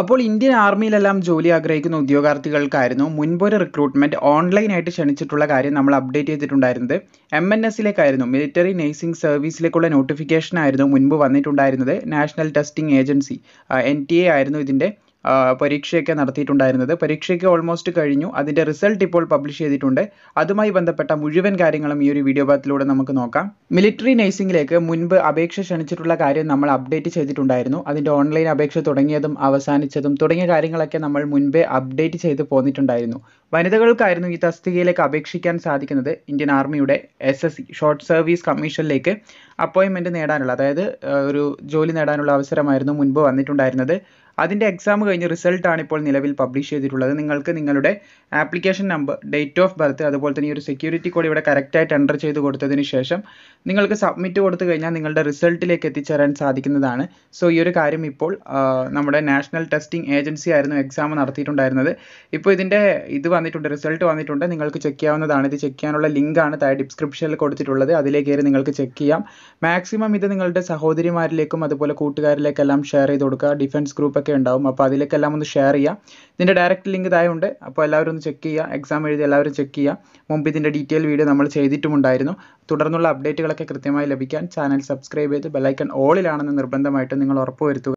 അപ്പോൾ ഇന്ത്യൻ ആർമിയിലെല്ലാം ജോലി ആഗ്രഹിക്കുന്ന ഉദ്യോഗാർത്ഥികൾക്കായിരുന്നു മുൻപൊരു റിക്രൂട്ട്മെന്റ് ഓൺലൈനായിട്ട് ക്ഷണിച്ചിട്ടുള്ള കാര്യം നമ്മൾ അപ്ഡേറ്റ് ചെയ്തിട്ടുണ്ടായിരുന്നത്. എം എൻ എസിലേക്കായിരുന്നു മിലിറ്ററി നേഴ്സിംഗ് സർവീസിലേക്കുള്ള നോട്ടിഫിക്കേഷൻ ആയിരുന്നു മുൻപ് വന്നിട്ടുണ്ടായിരുന്നത്. National testing agency N T A ആയിരുന്നു ഇതിന്റെ. പരീക്ഷയൊക്കെ നടത്തിയിട്ടുണ്ടായിരുന്നത്. പരീക്ഷയ്ക്ക് ഓൾമോസ്റ്റ് കഴിഞ്ഞു. അതിന്റെ റിസൾട്ട് ഇപ്പോൾ പബ്ലിഷ് ചെയ്തിട്ടുണ്ട്. അതുമായി ബന്ധപ്പെട്ട മുഴുവൻ കാര്യങ്ങളും ഈ ഒരു വീഡിയോ ഭാഗത്തിലൂടെ നമുക്ക് നോക്കാം. മിലിറ്ററി നേഴ്സിംഗിലേക്ക് മുൻപ് അപേക്ഷ ക്ഷണിച്ചിട്ടുള്ള കാര്യം നമ്മൾ അപ്ഡേറ്റ് ചെയ്തിട്ടുണ്ടായിരുന്നു. അതിന്റെ ഓൺലൈൻ അപേക്ഷ തുടങ്ങിയതും അവസാനിച്ചതും തുടങ്ങിയ കാര്യങ്ങളൊക്കെ നമ്മൾ മുൻപേ അപ്ഡേറ്റ് ചെയ്ത് പോന്നിട്ടുണ്ടായിരുന്നു. വനിതകൾക്കായിരുന്നു ഈ തസ്തികയിലേക്ക് അപേക്ഷിക്കാൻ സാധിക്കുന്നത് ഇന്ത്യൻ ആർമിയുടെ എസ് എസ് ഷോർട്ട് സർവീസ് കമ്മീഷനിലേക്ക് അപ്പോയിൻമെന്റ് നേടാനുള്ള അതായത് ഒരു ജോലി നേടാനുള്ള അവസരമായിരുന്നു മുൻപ് വന്നിട്ടുണ്ടായിരുന്നത്. അതിന്റെ എക്സാം കഴിഞ്ഞ് റിസൾട്ടാണ് ഇപ്പോൾ നിലവിൽ പബ്ലിഷ് ചെയ്തിട്ടുള്ളത്. നിങ്ങൾക്ക് നിങ്ങളുടെ application number date of birth അതുപോലെ തന്നെ ഈ ഒരു സെക്യൂരിറ്റി കോഡ് ഇവിടെ കറക്റ്റായിട്ട് എന്റർ ചെയ്ത് കൊടുത്തതിന് ശേഷം നിങ്ങൾക്ക് സബ്മിറ്റ് കൊടുത്തു കഴിഞ്ഞാൽ നിങ്ങളുടെ റിസൾട്ടിലേക്ക് എത്തിച്ചേരാൻ സാധിക്കുന്നതാണ്. സോ ഈ ഒരു കാര്യം ഇപ്പോൾ നമ്മുടെ നാഷണൽ ടെസ്റ്റിംഗ് ഏജൻസി ആയിരുന്നു എക്സാം നടത്തിയിട്ടുണ്ടായിരുന്നത്. ഇപ്പോൾ ഇതിന്റെ ഇത് വന്നിട്ടുണ്ട് റിസൾട്ട് വന്നിട്ടുണ്ട്. നിങ്ങൾക്ക് ചെക്ക് ചെയ്യാവുന്നതാണ്. ഇത് ചെക്ക് ചെയ്യാനുള്ള ലിങ്കാണ് താഴെ ഡിസ്ക്രിപ്ഷനിൽ കൊടുത്തിട്ടുള്ളത്. അതിലേക്ക് കയറി നിങ്ങൾക്ക് ചെക്ക് ചെയ്യാം. മാക്സിമം ഇത് നിങ്ങളുടെ സഹോദരിമാരിലേക്കും അതുപോലെ കൂട്ടുകാരിലേക്കെല്ലാം ഷെയർ ചെയ്ത് കൊടുക്കുക. ഡിഫൻസ് ഗ്രൂപ്പ് ഒക്കെ ഉണ്ടാവും. അപ്പോൾ അതിലേക്കെല്ലാം ഒന്ന് ഷെയർ ചെയ്യുക ഇതിന്റെ ഡയറക്റ്റ് ലിങ്ക് ഇതായതുകൊണ്ട് അപ്പോൾ എല്ലാവരും ഒന്ന് ചെക്ക് ചെയ്യുക. എക്സാം എഴുതി എല്ലാവരും ചെക്ക് ചെയ്യുക. മുമ്പ് ഇതിന്റെ ഡീറ്റെയിൽ വീഡിയോ നമ്മൾ ചെയ്തിട്ടുമുണ്ടായിരുന്നു. തുടർന്നുള്ള അപ്ഡേറ്റുകളൊക്കെ കൃത്യമായി ലഭിക്കാൻ ചാനൽ സബ്സ്ക്രൈബ് ചെയ്ത് ബെല്ലൈക്കൺ ഓളിലാണെന്ന് നിർബന്ധമായിട്ടും നിങ്ങൾ ഉറപ്പുവരുത്തുക